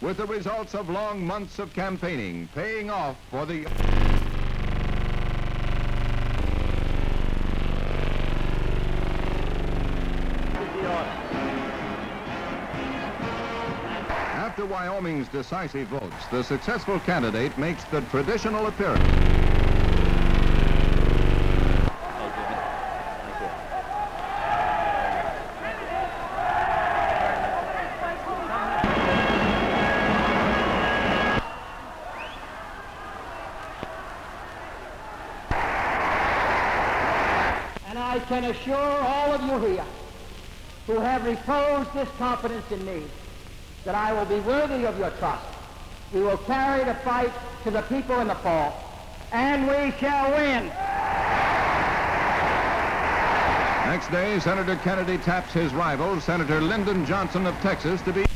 with the results of long months of campaigning paying off for the... After Wyoming's decisive votes, the successful candidate makes the traditional appearance. And I can assure all of you here who have reposed this confidence in me that I will be worthy of your trust. We will carry the fight to the people in the fall, and we shall win. Next day, Senator Kennedy taps his rival, Senator Lyndon Johnson of Texas, to be...